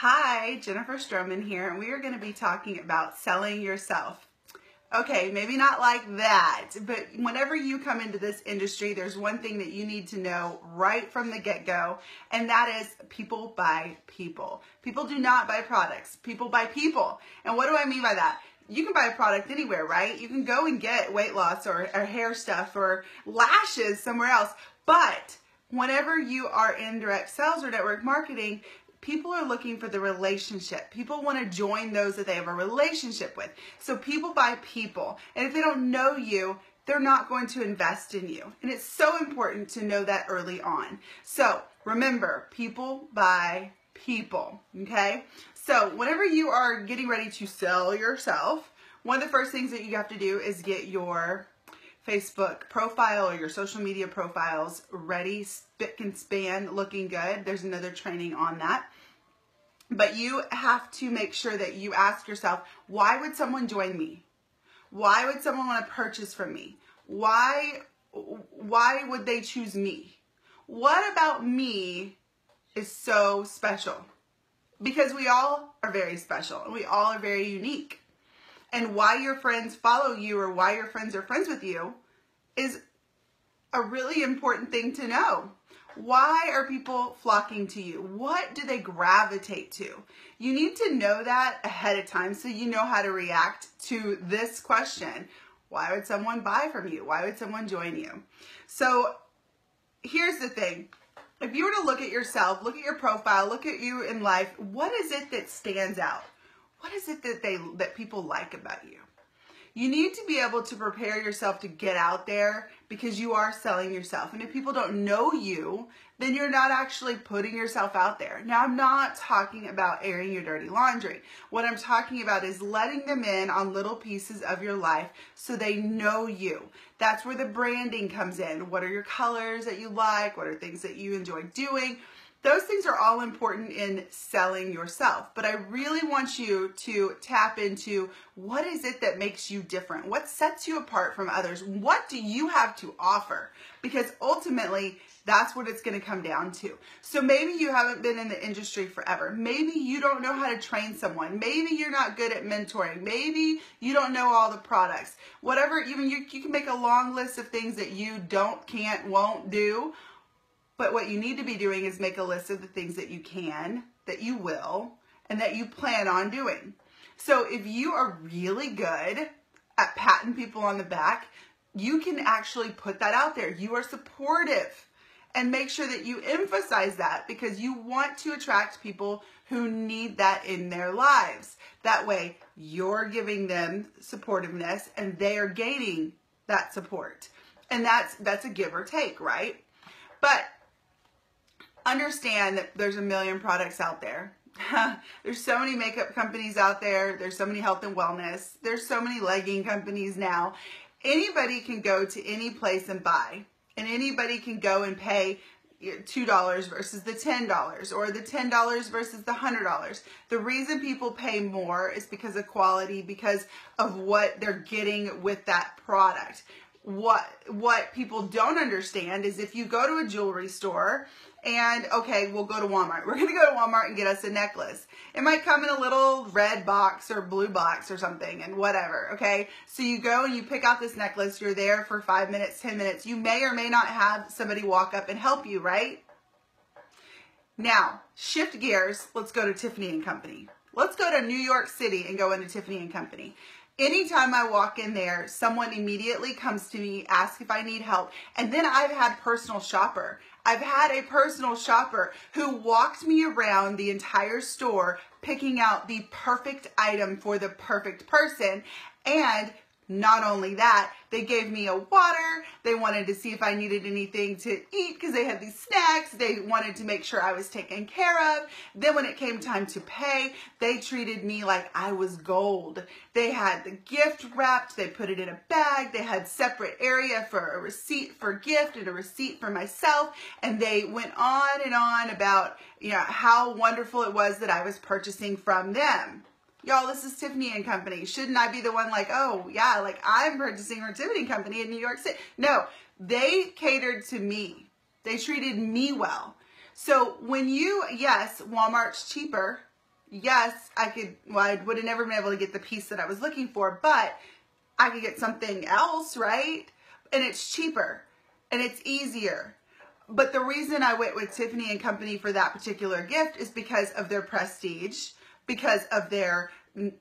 Hi, Jennifer Stroman here, and we are going to be talking about selling yourself. Okay, maybe not like that, but whenever you come into this industry, there's one thing that you need to know right from the get go, and that is people buy people. People do not buy products, people buy people. And what do I mean by that? You can buy a product anywhere, right? You can go and get weight loss or, or hair stuff or lashes somewhere else, but whenever you are in direct sales or network marketing, people are looking for the relationship. People want to join those that they have a relationship with. So people buy people. And if they don't know you, they're not going to invest in you. And it's so important to know that early on. So remember, people buy people. Okay? So whenever you are getting ready to sell yourself, one of the first things that you have to do is get your Facebook profile or your social media profiles ready, spick and span, looking good. There's another training on that. But you have to make sure that you ask yourself, why would someone join me? Why would someone want to purchase from me? Why why would they choose me? What about me is so special? Because we all are very special and we all are very unique. And why your friends follow you or why your friends are friends with you is a really important thing to know. Why are people flocking to you? What do they gravitate to? You need to know that ahead of time so you know how to react to this question. Why would someone buy from you? Why would someone join you? So here's the thing. If you were to look at yourself, look at your profile, look at you in life, what is it that stands out? What is it that they that people like about you? You need to be able to prepare yourself to get out there because you are selling yourself. And if people don't know you, then you're not actually putting yourself out there. Now, I'm not talking about airing your dirty laundry. What I'm talking about is letting them in on little pieces of your life so they know you. That's where the branding comes in. What are your colors that you like? What are things that you enjoy doing? Those things are all important in selling yourself, but I really want you to tap into what is it that makes you different? What sets you apart from others? What do you have to offer? Because ultimately, that's what it's going to come down to. So maybe you haven't been in the industry forever. Maybe you don't know how to train someone. Maybe you're not good at mentoring. Maybe you don't know all the products. Whatever, even you, you can make a long list of things that you don't, can't, won't do but what you need to be doing is make a list of the things that you can, that you will, and that you plan on doing. So if you are really good at patting people on the back, you can actually put that out there. You are supportive and make sure that you emphasize that because you want to attract people who need that in their lives. That way, you're giving them supportiveness and they are gaining that support. And that's that's a give or take, right? But understand that there's a million products out there. there's so many makeup companies out there. There's so many health and wellness. There's so many legging companies now. Anybody can go to any place and buy. And anybody can go and pay $2 versus the $10 or the $10 versus the $100. The reason people pay more is because of quality, because of what they're getting with that product. What what people don't understand is if you go to a jewelry store and okay, we'll go to Walmart. We're going to go to Walmart and get us a necklace. It might come in a little red box or blue box or something and whatever, okay? So you go and you pick out this necklace. You're there for five minutes, 10 minutes. You may or may not have somebody walk up and help you, right? Now, shift gears. Let's go to Tiffany & Company. Let's go to New York City and go into Tiffany & Company. Anytime I walk in there, someone immediately comes to me, asks if I need help. And then I've had personal shopper. I've had a personal shopper who walked me around the entire store picking out the perfect item for the perfect person and not only that, they gave me a water. They wanted to see if I needed anything to eat because they had these snacks. They wanted to make sure I was taken care of. Then when it came time to pay, they treated me like I was gold. They had the gift wrapped. They put it in a bag. They had separate area for a receipt for gift and a receipt for myself. And they went on and on about, you know, how wonderful it was that I was purchasing from them y'all, this is Tiffany and Company. Shouldn't I be the one like, oh, yeah, like I'm purchasing from Tiffany Company in New York City? No, they catered to me. They treated me well. So when you, yes, Walmart's cheaper, yes, I could, well, I would have never been able to get the piece that I was looking for, but I could get something else, right? And it's cheaper and it's easier. But the reason I went with Tiffany and Company for that particular gift is because of their prestige, because of their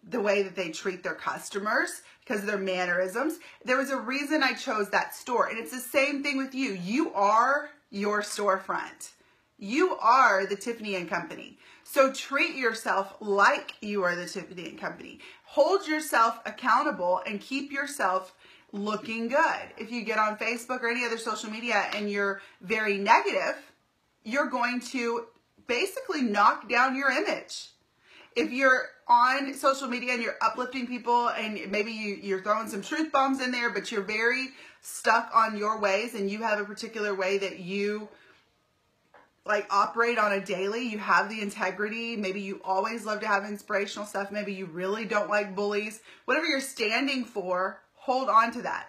the way that they treat their customers, because of their mannerisms. There was a reason I chose that store. And it's the same thing with you. You are your storefront. You are the Tiffany and Company. So treat yourself like you are the Tiffany and Company. Hold yourself accountable and keep yourself looking good. If you get on Facebook or any other social media and you're very negative, you're going to basically knock down your image. If you're on social media and you're uplifting people and maybe you, you're throwing some truth bombs in there, but you're very stuck on your ways and you have a particular way that you like operate on a daily, you have the integrity, maybe you always love to have inspirational stuff, maybe you really don't like bullies, whatever you're standing for, hold on to that.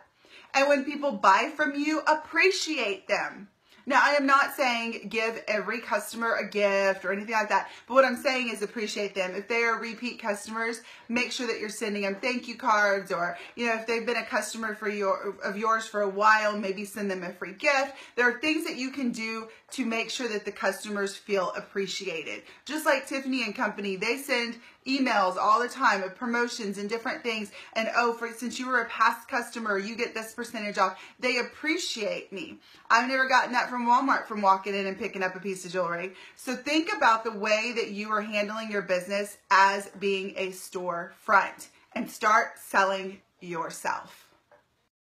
And when people buy from you, appreciate them. Now, I am not saying give every customer a gift or anything like that, but what I'm saying is appreciate them. If they are repeat customers, make sure that you're sending them thank you cards or, you know, if they've been a customer for your of yours for a while, maybe send them a free gift. There are things that you can do to make sure that the customers feel appreciated. Just like Tiffany and Company, they send emails all the time of promotions and different things. And oh, for since you were a past customer, you get this percentage off. They appreciate me. I've never gotten that from Walmart from walking in and picking up a piece of jewelry. So think about the way that you are handling your business as being a storefront and start selling yourself.